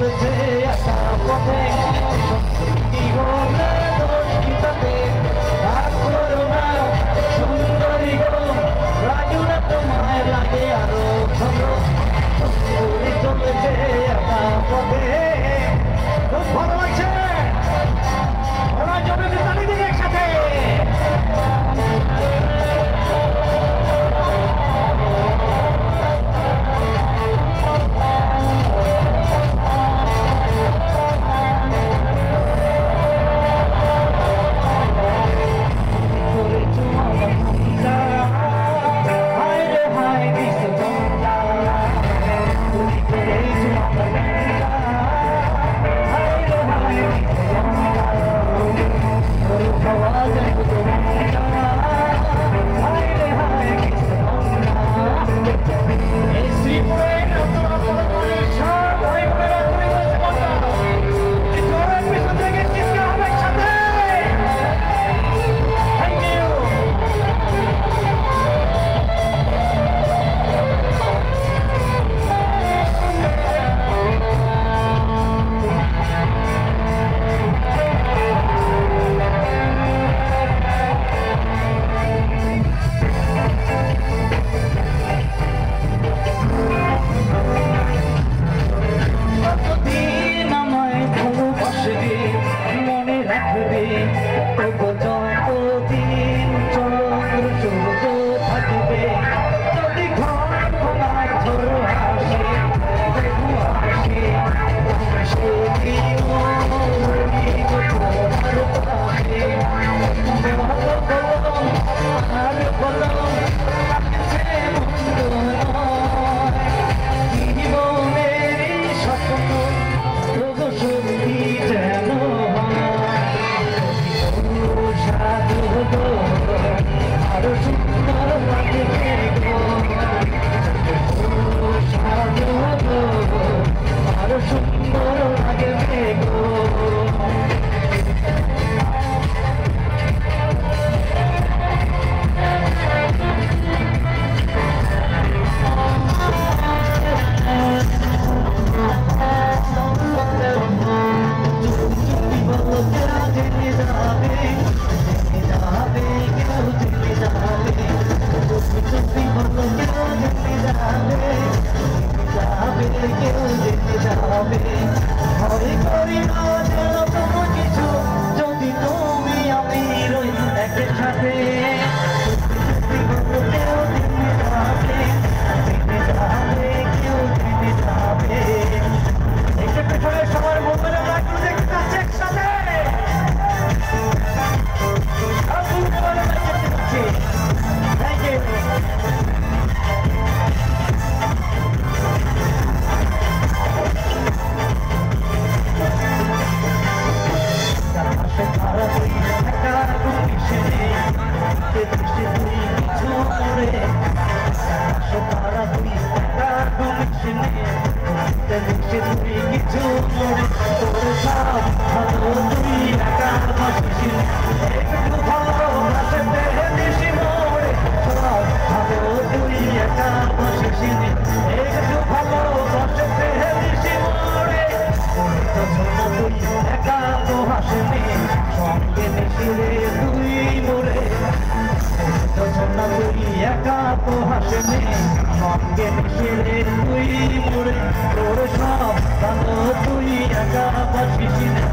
The day I found one thing. Bekir'in uyumur Doğru şaf, tanı duyacak Baş kişinin